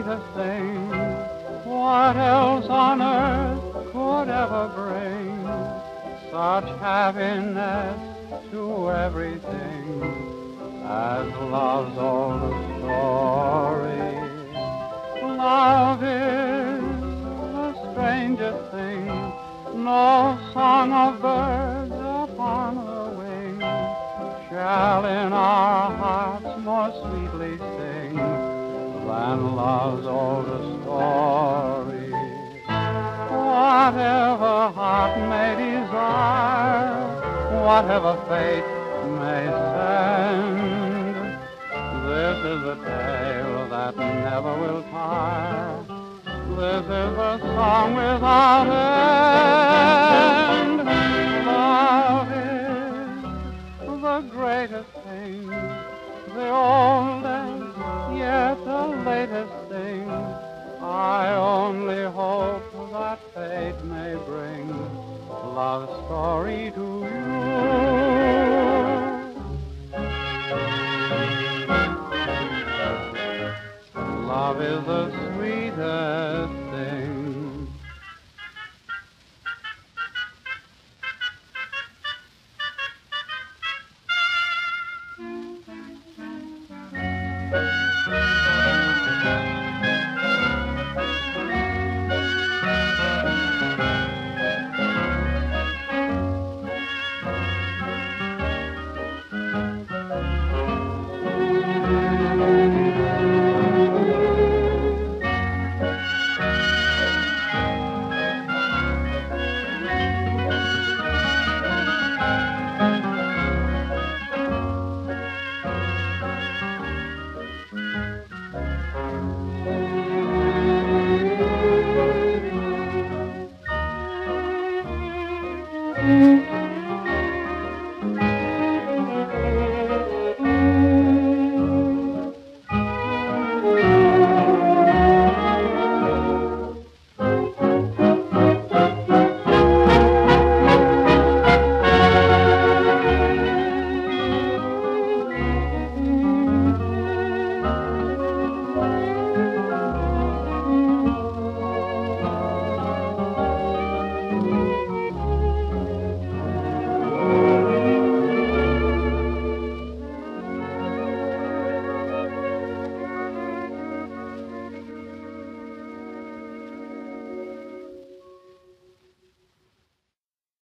the same. What else on earth could ever bring such happiness to everything as love's old story? Love is the strangest thing, no song of birds upon the wing shall in our hearts more sweet than love's old story. Whatever heart may desire, whatever fate may send, this is a tale that never will tire. This is a song without end. Love is the greatest thing, the oldest, yet the latest thing. I only hope that fate may bring love story to you. Love is the sweetest